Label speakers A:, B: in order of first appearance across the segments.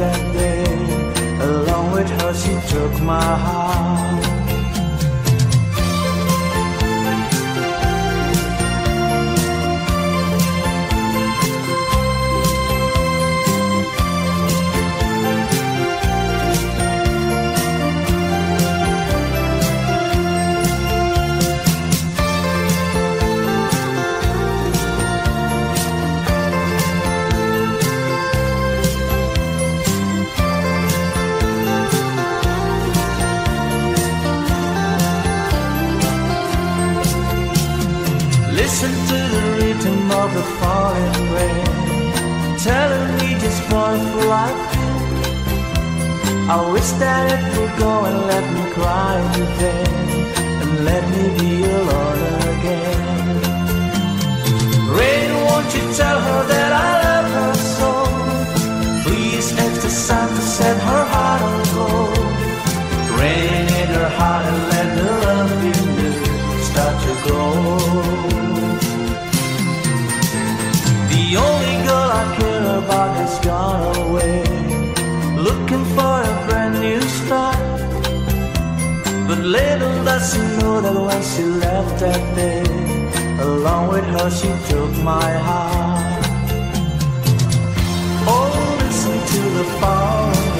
A: that
B: day. Along with
A: her, she took my heart. is for life. I
C: wish that it would go and let me cry again and let me be alone again. Rain, won't you tell her that I love her so? Please ask the sun to set her heart on gold. Rain in her heart and let the love in you start to grow. The only girl I care about has gone away. Looking for a brand new start. But little does she know that when she left that day Along with her she took my heart.
A: Oh, listen to the falling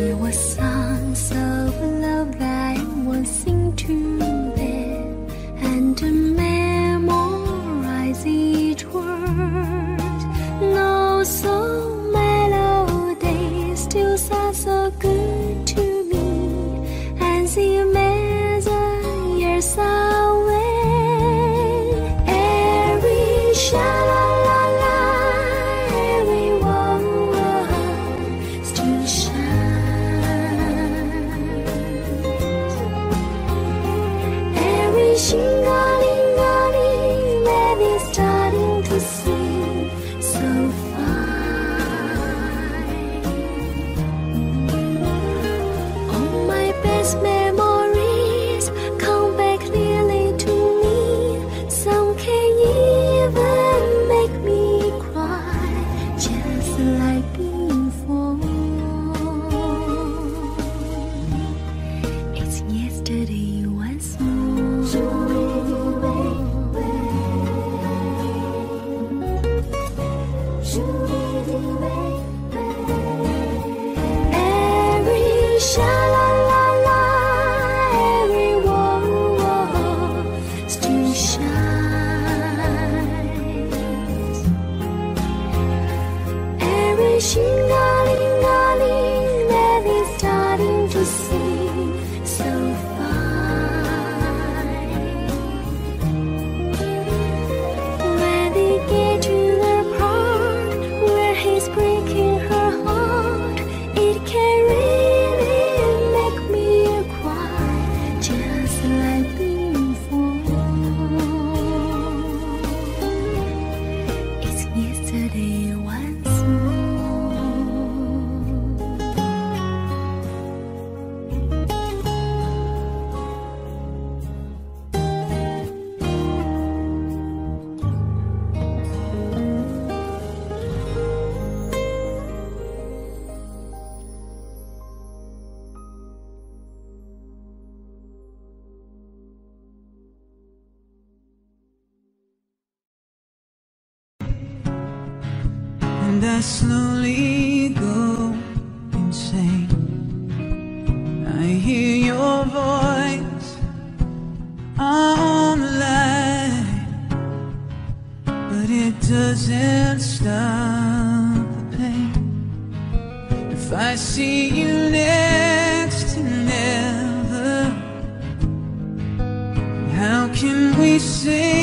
A: It
D: was songs of love that I
B: was sing to.
E: I slowly go insane. I hear your voice online, but it doesn't stop the pain. If I see you next to never, how can we say?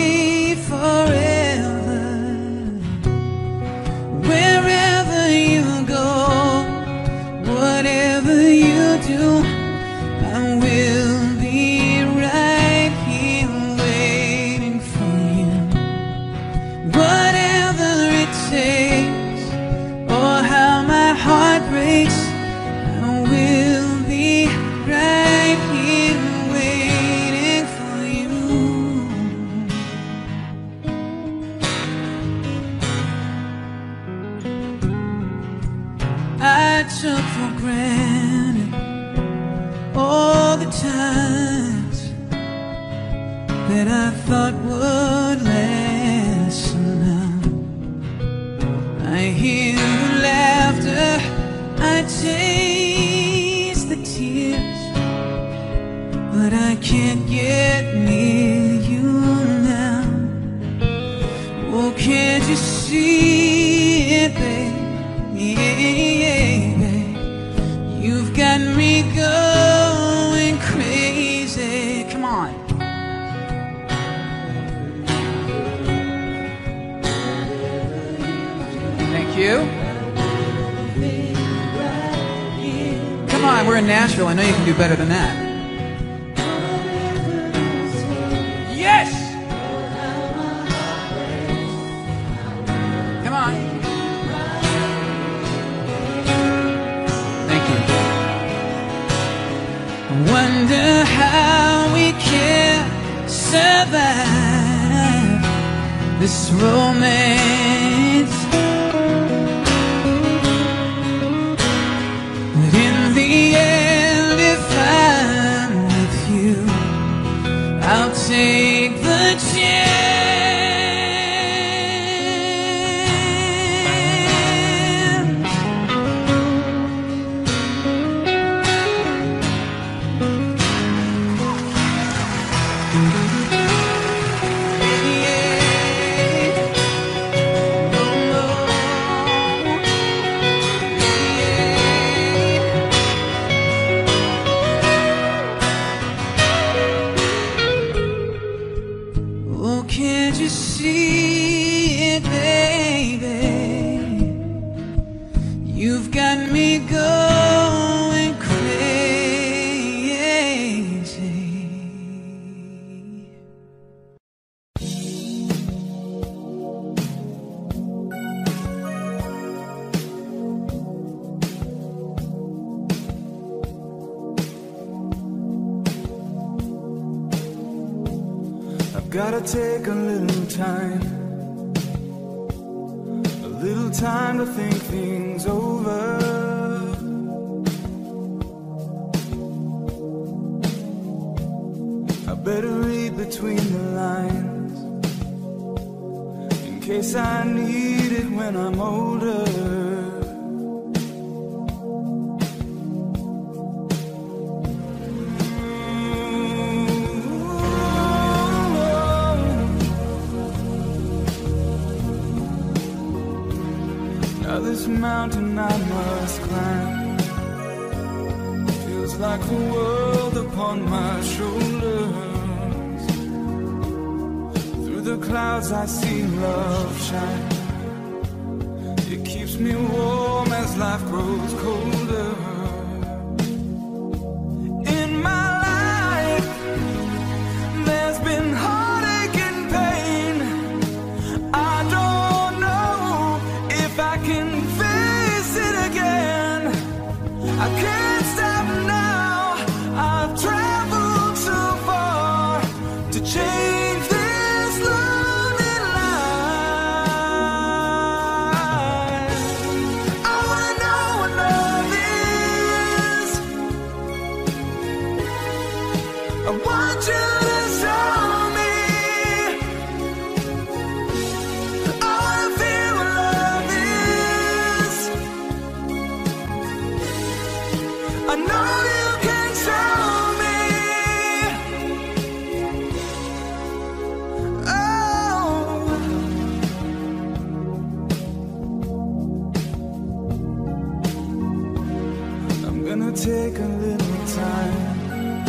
E: take
C: a little time,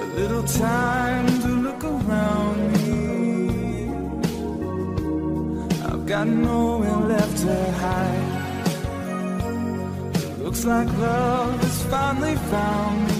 C: a little time to
F: look around me. I've got nowhere left to hide. Looks like love has finally found me.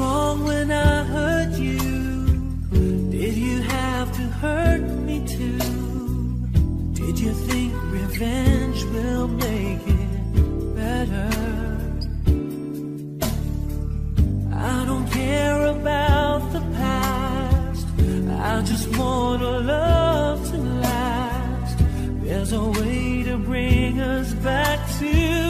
G: wrong when I hurt you? Did you have to hurt me too? Did you think revenge will make it better? I don't care about the past. I just want a love to last. There's a way to bring us back to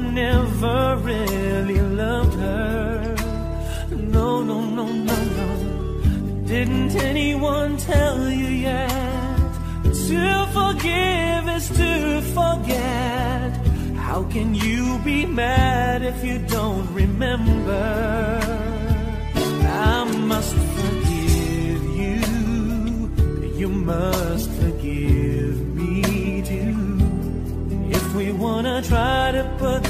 G: never really loved her. No, no, no, no, no. Didn't anyone tell you yet? To forgive is to forget. How can you be mad if you don't remember? I must forgive you. You must forgive me too. If we wanna try to put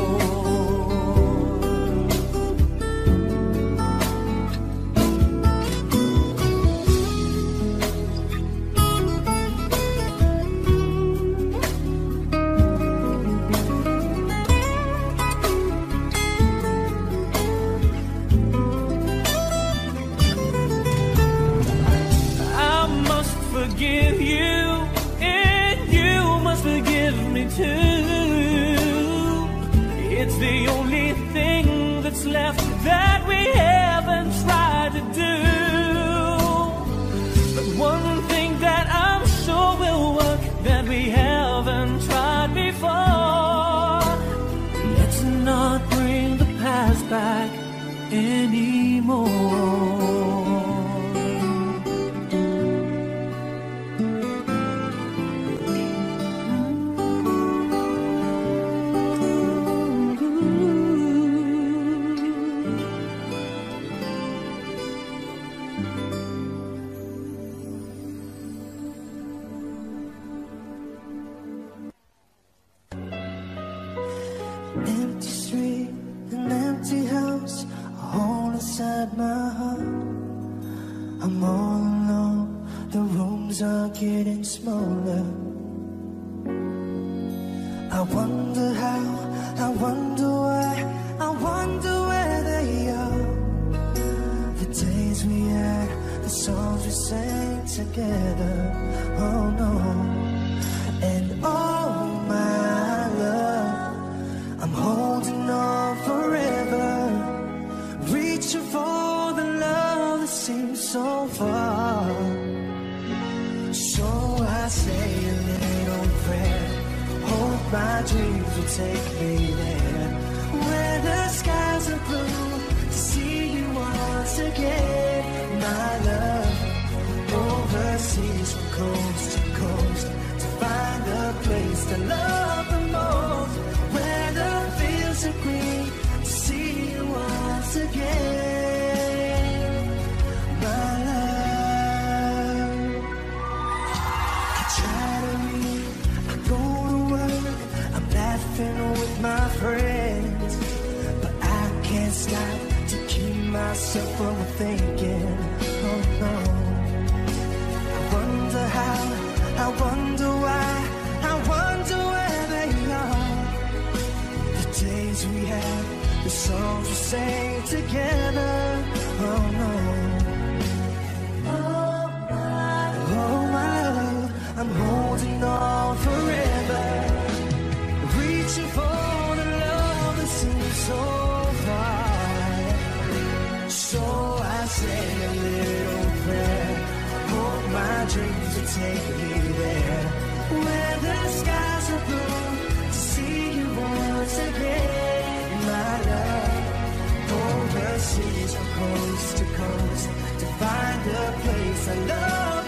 G: the only thing that's left that we
H: Say a little prayer. Hope my dreams will take me there. Where the skies are blue, to see you once again. My love, overseas from coast to coast, to find a place I love.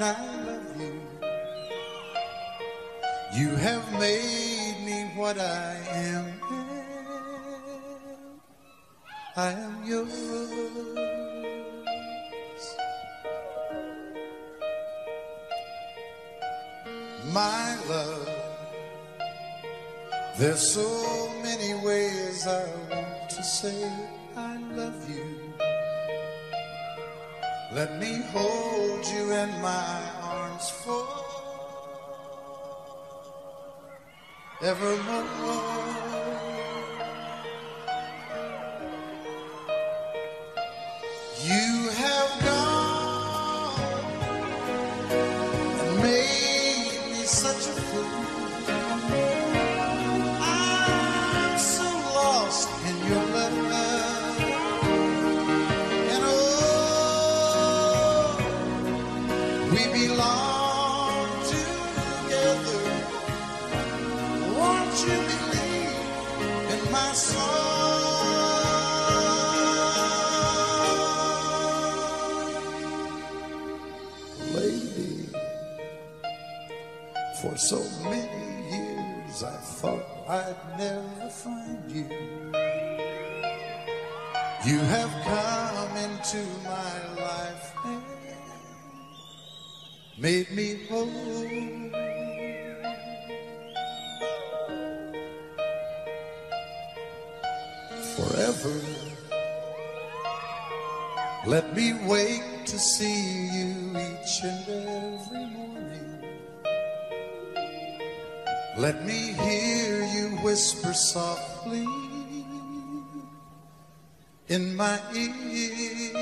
D: And into my life and made me whole. Forever, let me wake to see you each and every morning. Let me hear you whisper softly in my ear.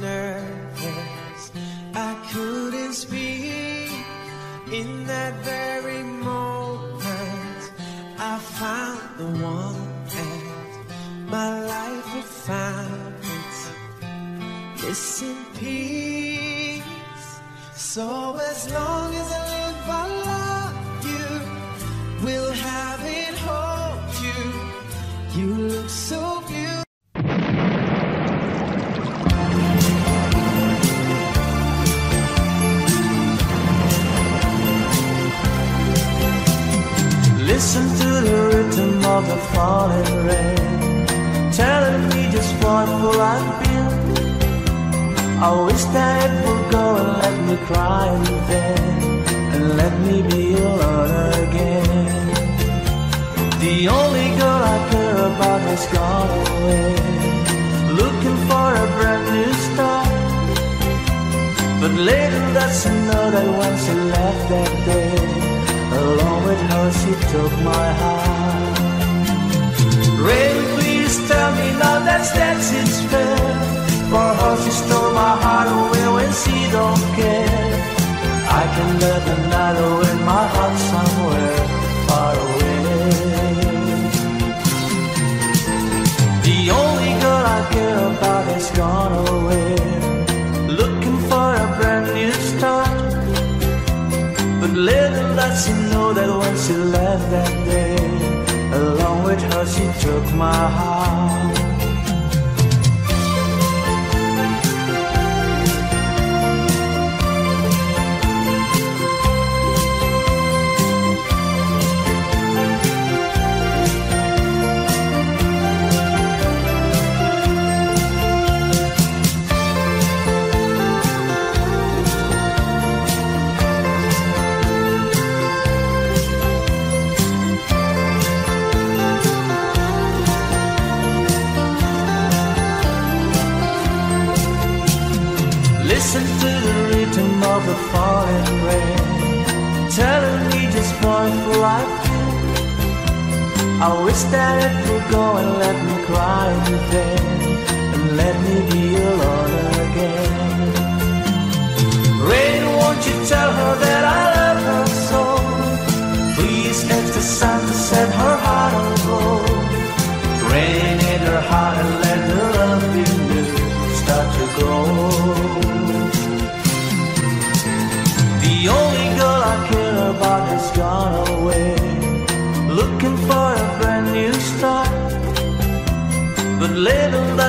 G: nervous I couldn't speak. In that very moment, I found the one, and my life had found its missing piece. So as long as I live, I love you. We'll have it hold you. You look so
C: Listen to the rhythm of the falling rain, telling me just what will I feel. I wish that it would go and let me cry in vain, and let me be alone again. The only girl I care about has gone away, looking for a brand new start. But later that's to know that she left that day, Along with her she took my hand. Rain, please tell me now that that's it's fair. For her she stole my heart away when she don't care. I can let the another in my heart somewhere far away. The only girl I care about is gone away. Looking for a brand new start. But little does she know that when she left that day, along with her she took my heart.
D: That it would go and
B: let me cry
I: in vain, and let me be alone again.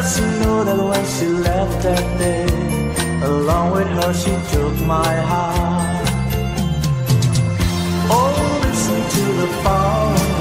I: Does she know that when she left that day, along with her
B: she took my heart. Oh, listen to the falling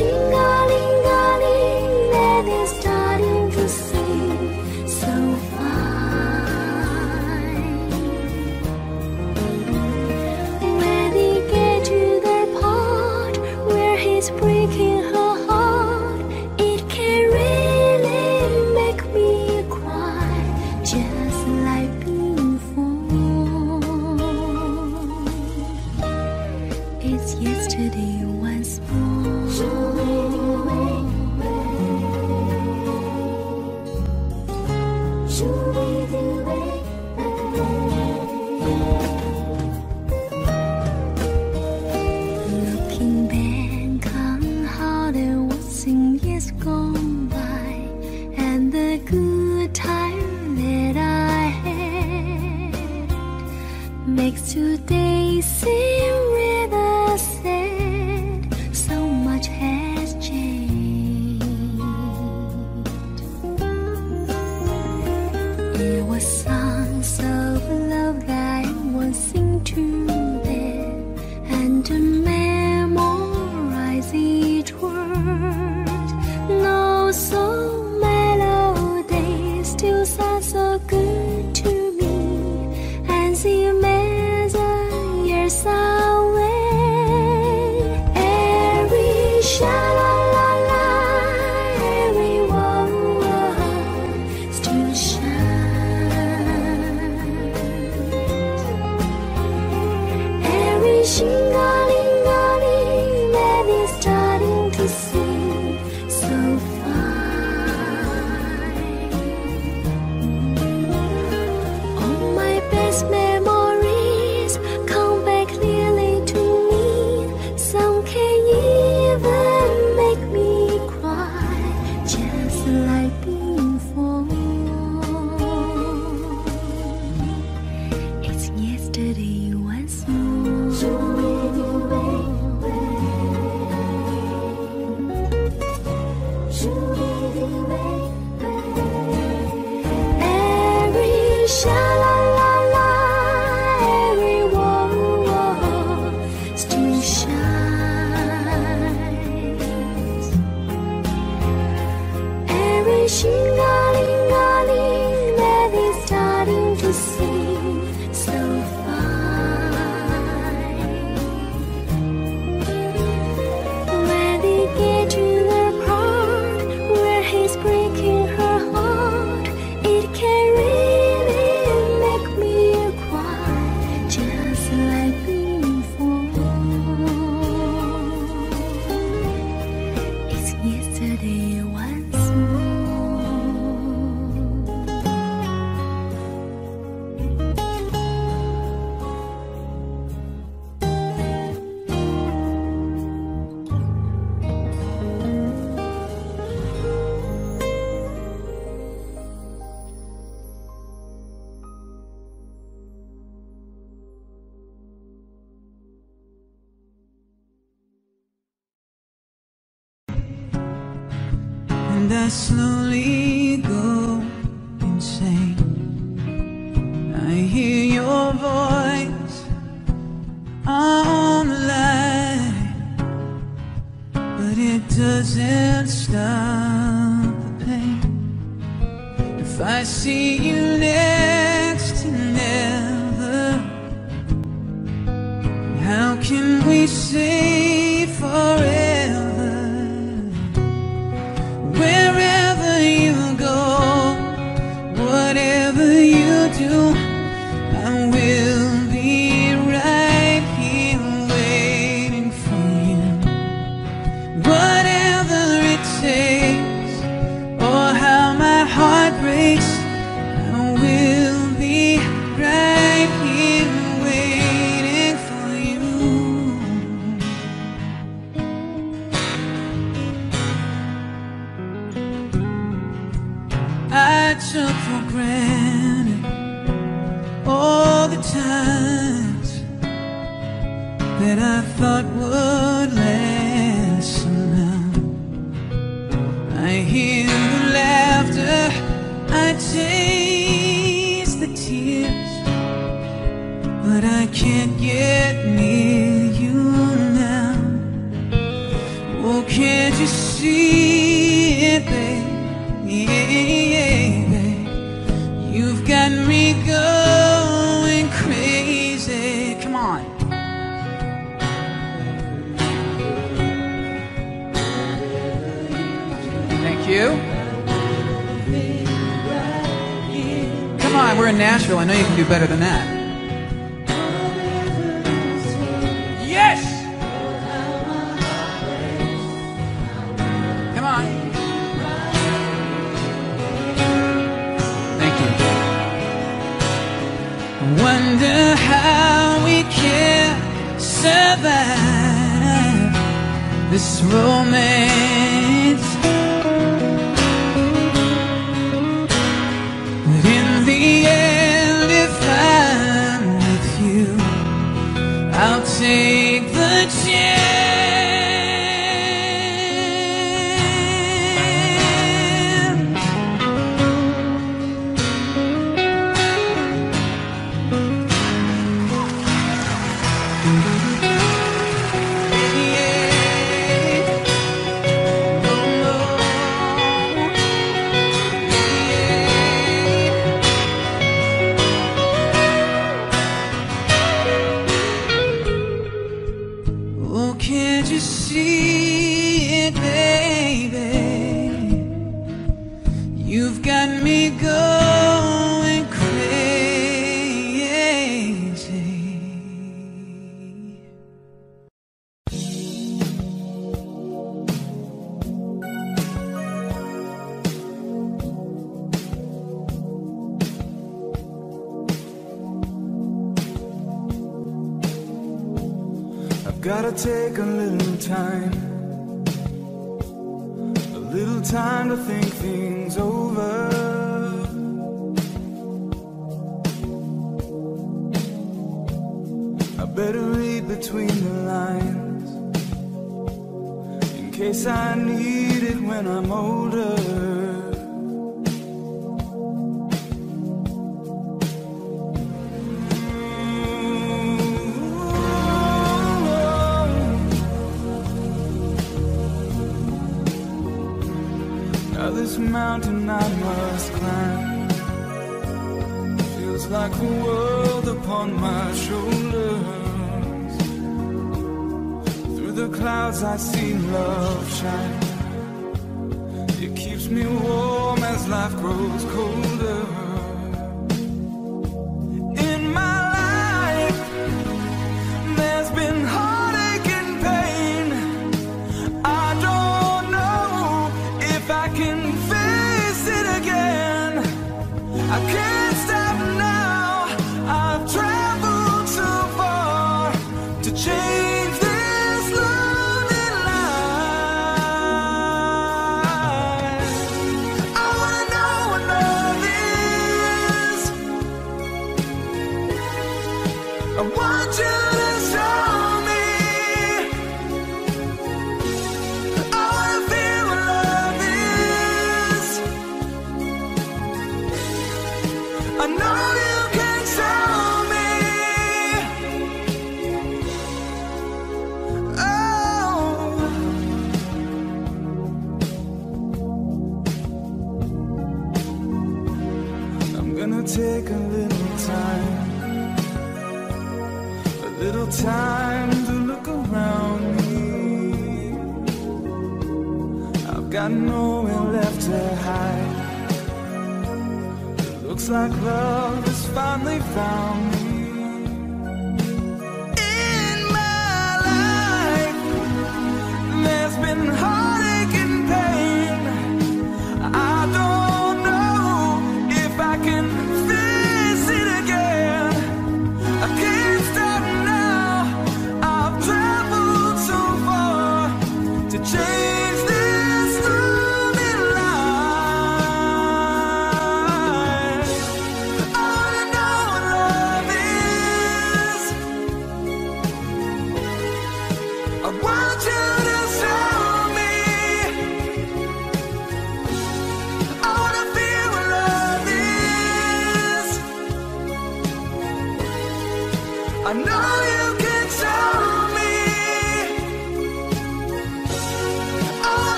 B: Every it. Yeah, babe. You've got me going crazy. Come on. Thank you. Come on, we're in Nashville. I know you can do better than that.
E: about this romance. But in the end, if I'm with you, I'll take.
F: like a world upon my shoulders. Through the clouds, I see love shine. It keeps me warm as life grows colder.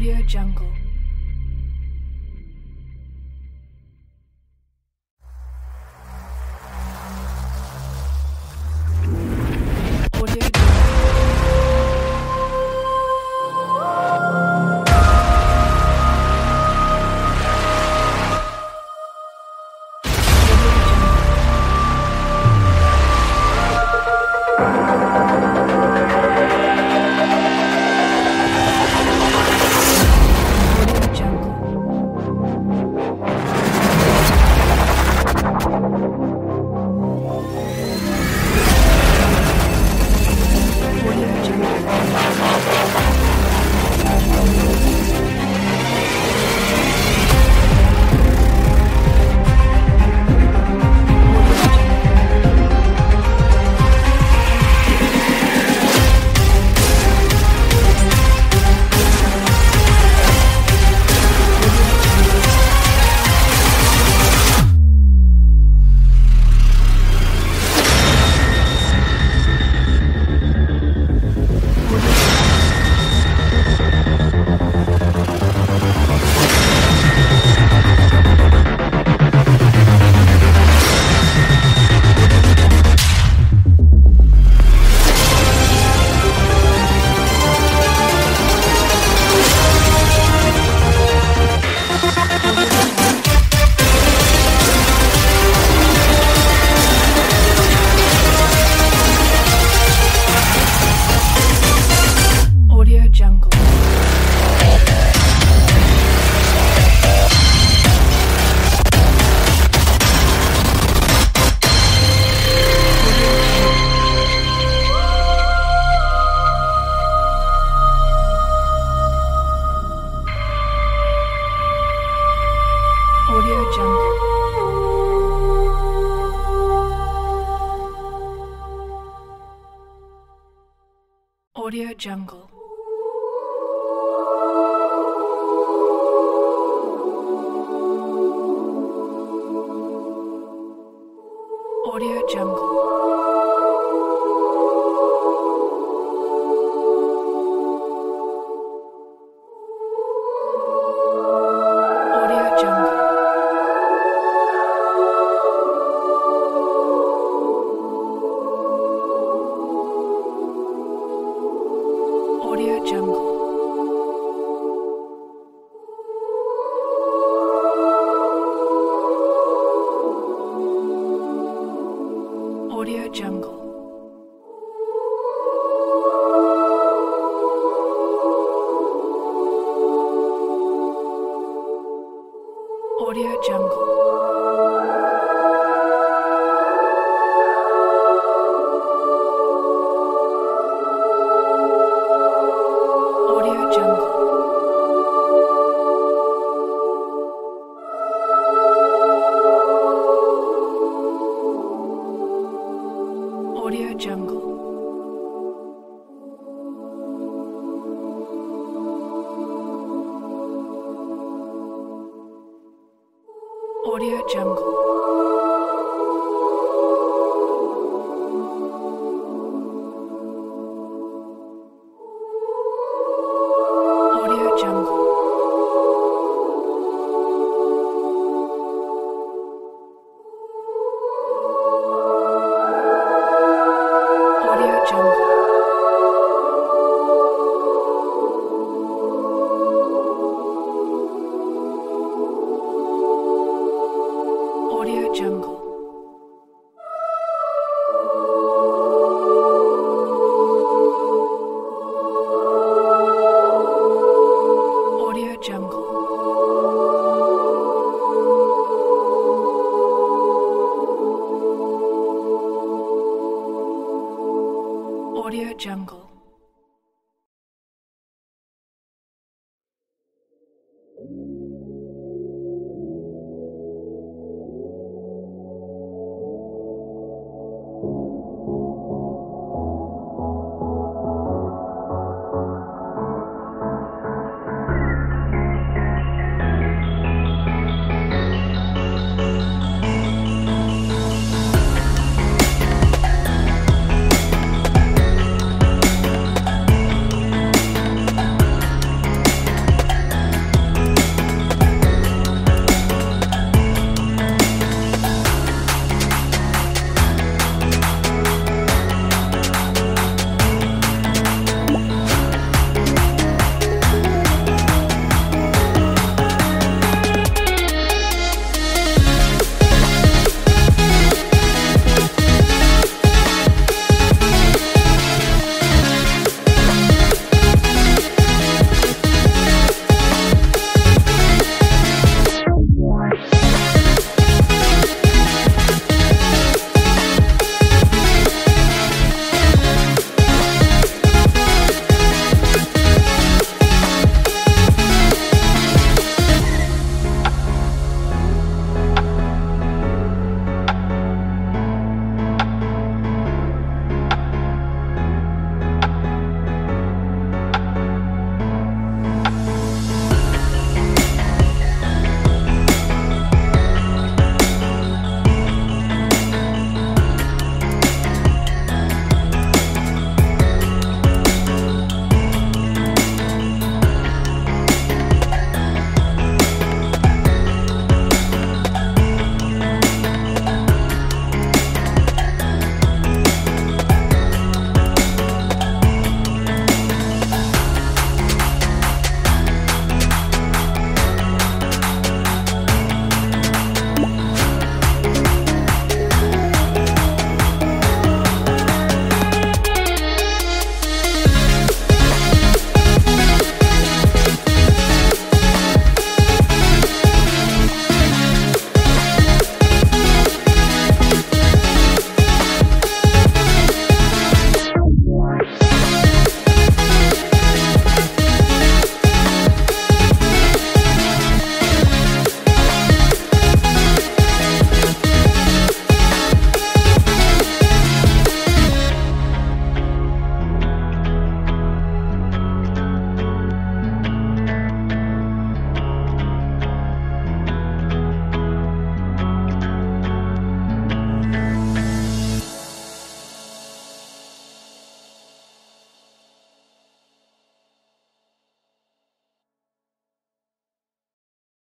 J: Audio Jungle.